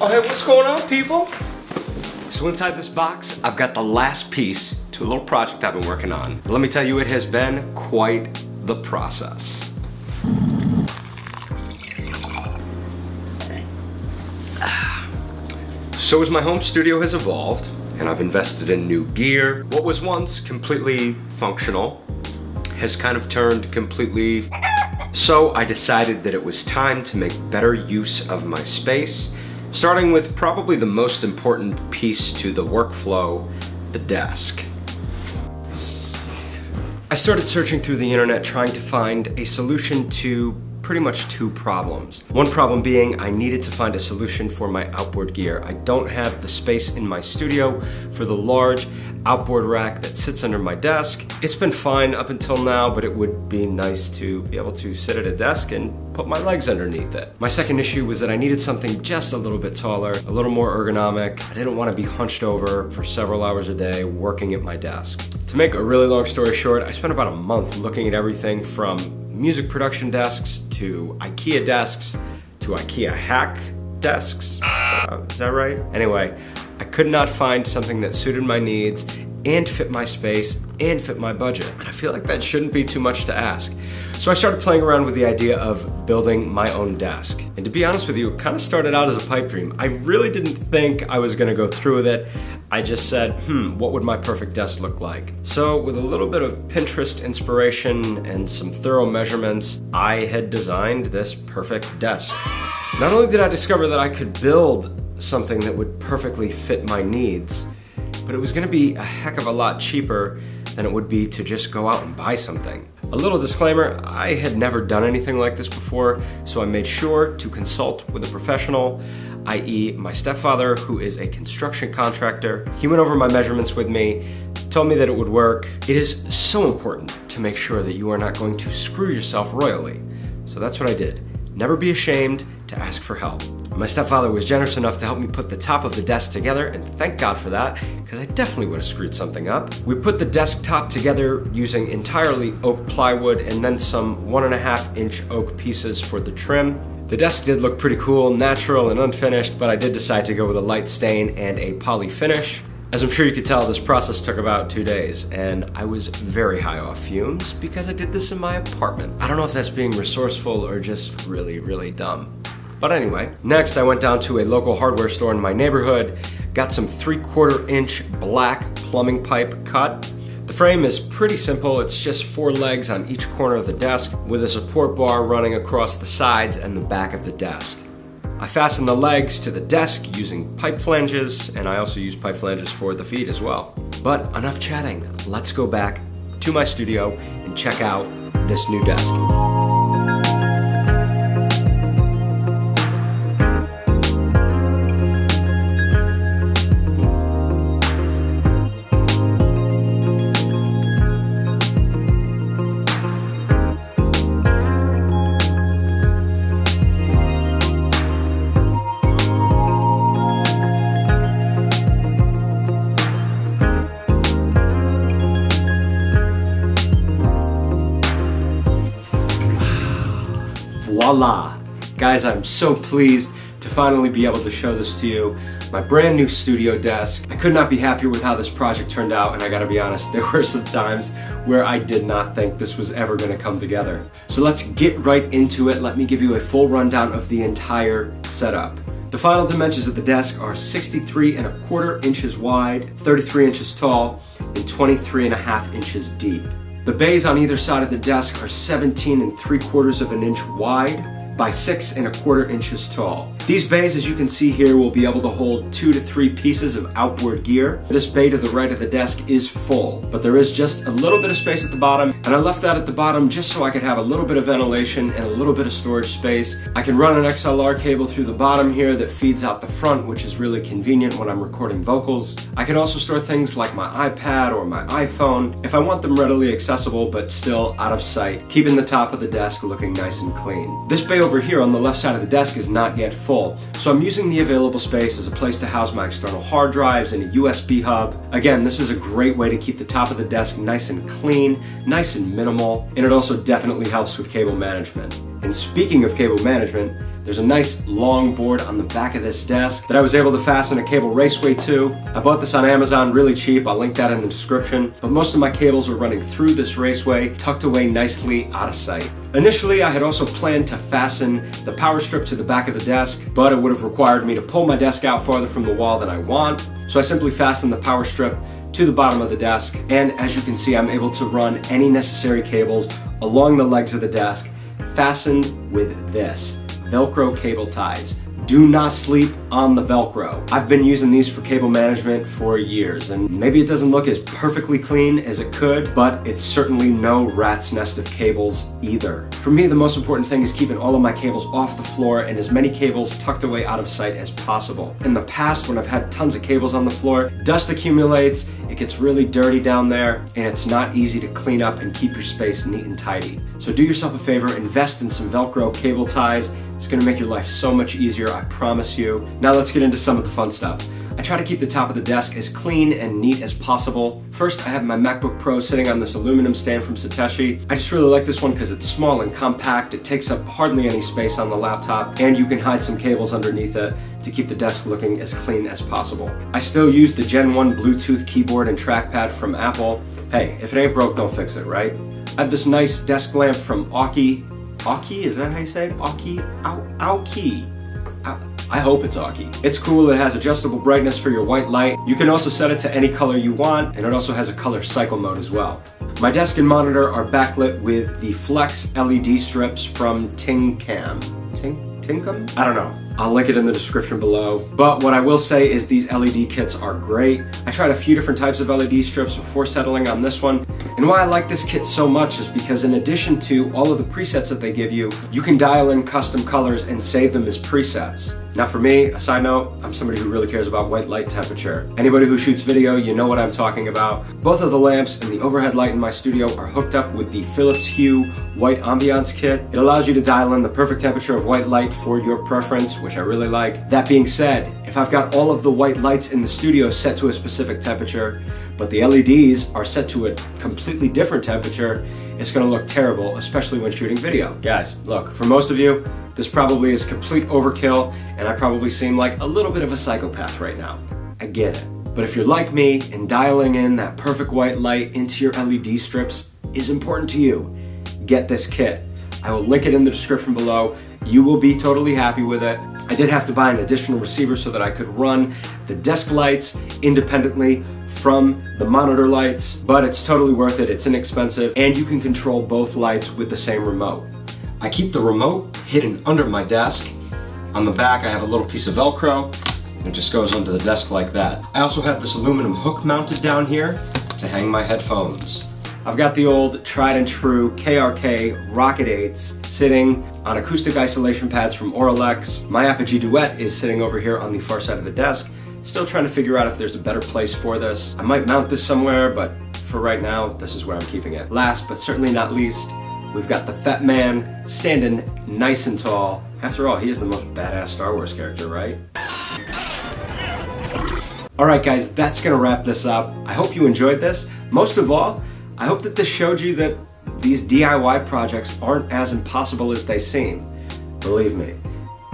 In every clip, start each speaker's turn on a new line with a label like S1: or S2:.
S1: Oh, hey, what's going on, people? So inside this box, I've got the last piece to a little project I've been working on. But let me tell you, it has been quite the process. So as my home studio has evolved, and I've invested in new gear, what was once completely functional has kind of turned completely so I decided that it was time to make better use of my space, starting with probably the most important piece to the workflow, the desk. I started searching through the internet trying to find a solution to pretty much two problems. One problem being I needed to find a solution for my outboard gear. I don't have the space in my studio for the large outboard rack that sits under my desk. It's been fine up until now, but it would be nice to be able to sit at a desk and put my legs underneath it. My second issue was that I needed something just a little bit taller, a little more ergonomic. I didn't want to be hunched over for several hours a day working at my desk. To make a really long story short, I spent about a month looking at everything from music production desks to IKEA desks to IKEA hack desks. Is that, is that right? Anyway, I could not find something that suited my needs and fit my space and fit my budget. And I feel like that shouldn't be too much to ask. So I started playing around with the idea of building my own desk. And to be honest with you, it kind of started out as a pipe dream. I really didn't think I was gonna go through with it. I just said, hmm, what would my perfect desk look like? So with a little bit of Pinterest inspiration and some thorough measurements, I had designed this perfect desk. Not only did I discover that I could build something that would perfectly fit my needs, but it was gonna be a heck of a lot cheaper than it would be to just go out and buy something. A little disclaimer, I had never done anything like this before, so I made sure to consult with a professional i.e. my stepfather, who is a construction contractor. He went over my measurements with me, told me that it would work. It is so important to make sure that you are not going to screw yourself royally. So that's what I did. Never be ashamed to ask for help. My stepfather was generous enough to help me put the top of the desk together, and thank God for that, because I definitely would have screwed something up. We put the desk top together using entirely oak plywood and then some one and a half inch oak pieces for the trim. The desk did look pretty cool, natural and unfinished, but I did decide to go with a light stain and a poly finish. As I'm sure you could tell, this process took about two days, and I was very high off fumes because I did this in my apartment. I don't know if that's being resourceful or just really, really dumb. But anyway, next I went down to a local hardware store in my neighborhood, got some three quarter inch black plumbing pipe cut, the frame is pretty simple, it's just four legs on each corner of the desk with a support bar running across the sides and the back of the desk. I fasten the legs to the desk using pipe flanges, and I also use pipe flanges for the feet as well. But enough chatting, let's go back to my studio and check out this new desk. Voila! Guys, I'm so pleased to finally be able to show this to you. My brand new studio desk. I could not be happier with how this project turned out and I gotta be honest, there were some times where I did not think this was ever gonna come together. So let's get right into it. Let me give you a full rundown of the entire setup. The final dimensions of the desk are 63 and a quarter inches wide, 33 inches tall, and 23 and a half inches deep. The bays on either side of the desk are 17 and 3 quarters of an inch wide by 6 and a quarter inches tall. These bays, as you can see here, will be able to hold two to three pieces of outboard gear. This bay to the right of the desk is full, but there is just a little bit of space at the bottom, and I left that at the bottom just so I could have a little bit of ventilation and a little bit of storage space. I can run an XLR cable through the bottom here that feeds out the front, which is really convenient when I'm recording vocals. I can also store things like my iPad or my iPhone if I want them readily accessible but still out of sight, keeping the top of the desk looking nice and clean. This bay over here on the left side of the desk is not yet full. So I'm using the available space as a place to house my external hard drives and a USB hub. Again, this is a great way to keep the top of the desk nice and clean, nice and minimal, and it also definitely helps with cable management. And speaking of cable management, There's a nice long board on the back of this desk that I was able to fasten a cable raceway to. I bought this on Amazon really cheap, I'll link that in the description, but most of my cables are running through this raceway, tucked away nicely out of sight. Initially, I had also planned to fasten the power strip to the back of the desk, but it would have required me to pull my desk out farther from the wall than I want, so I simply fastened the power strip to the bottom of the desk, and as you can see, I'm able to run any necessary cables along the legs of the desk, fastened with this. Velcro cable ties. Do not sleep on the Velcro. I've been using these for cable management for years, and maybe it doesn't look as perfectly clean as it could, but it's certainly no rat's nest of cables either. For me, the most important thing is keeping all of my cables off the floor and as many cables tucked away out of sight as possible. In the past, when I've had tons of cables on the floor, dust accumulates, it gets really dirty down there, and it's not easy to clean up and keep your space neat and tidy. So do yourself a favor, invest in some Velcro cable ties, it's gonna make your life so much easier, I promise you. Now let's get into some of the fun stuff. I try to keep the top of the desk as clean and neat as possible. First, I have my MacBook Pro sitting on this aluminum stand from Satechi. I just really like this one because it's small and compact, it takes up hardly any space on the laptop, and you can hide some cables underneath it to keep the desk looking as clean as possible. I still use the Gen 1 Bluetooth keyboard and trackpad from Apple. Hey, if it ain't broke, don't fix it, right? I have this nice desk lamp from Aukey Aukey, is that how you say it? Aukey? Aukey. I hope it's Aukey. It's cool, it has adjustable brightness for your white light. You can also set it to any color you want, and it also has a color cycle mode as well. My desk and monitor are backlit with the Flex LED strips from Tingkam. Ting Tinkum? I don't know. I'll link it in the description below. But what I will say is these LED kits are great. I tried a few different types of LED strips before settling on this one. And why I like this kit so much is because in addition to all of the presets that they give you, you can dial in custom colors and save them as presets. Now for me, a side note, I'm somebody who really cares about white light temperature. Anybody who shoots video, you know what I'm talking about. Both of the lamps and the overhead light in my studio are hooked up with the Philips Hue White Ambiance Kit. It allows you to dial in the perfect temperature of white light for your preference, which I really like. That being said, if I've got all of the white lights in the studio set to a specific temperature, but the LEDs are set to a completely different temperature, it's gonna look terrible, especially when shooting video. Guys, look, for most of you, this probably is complete overkill, and I probably seem like a little bit of a psychopath right now. I get it. But if you're like me and dialing in that perfect white light into your LED strips is important to you, get this kit. I will link it in the description below. You will be totally happy with it. I did have to buy an additional receiver so that I could run the desk lights independently from the monitor lights, but it's totally worth it. It's inexpensive, and you can control both lights with the same remote. I keep the remote hidden under my desk. On the back, I have a little piece of Velcro. It just goes under the desk like that. I also have this aluminum hook mounted down here to hang my headphones. I've got the old tried and true KRK Rokit 8s sitting on acoustic isolation pads from Auralex. My Apogee Duet is sitting over here on the far side of the desk. Still trying to figure out if there's a better place for this. I might mount this somewhere, but for right now, this is where I'm keeping it. Last but certainly not least, We've got the Fat Man standing nice and tall. After all, he is the most badass Star Wars character, right? Alright guys, that's gonna wrap this up. I hope you enjoyed this. Most of all, I hope that this showed you that these DIY projects aren't as impossible as they seem. Believe me,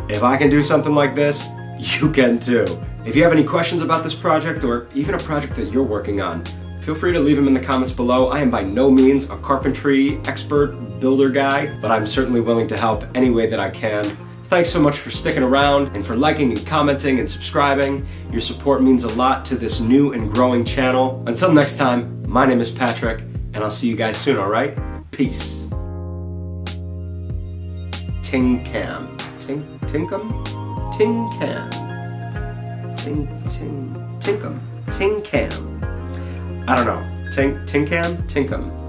S1: if I can do something like this, you can too. If you have any questions about this project or even a project that you're working on, Feel free to leave them in the comments below. I am by no means a carpentry expert builder guy, but I'm certainly willing to help any way that I can. Thanks so much for sticking around and for liking and commenting and subscribing. Your support means a lot to this new and growing channel. Until next time, my name is Patrick, and I'll see you guys soon, alright? Peace. Ting Cam. Ting Tinkum? Ting Cam. Ting Ting Tinkum. Ting Cam. I don't know. Tink, Tinkam? Tinkum.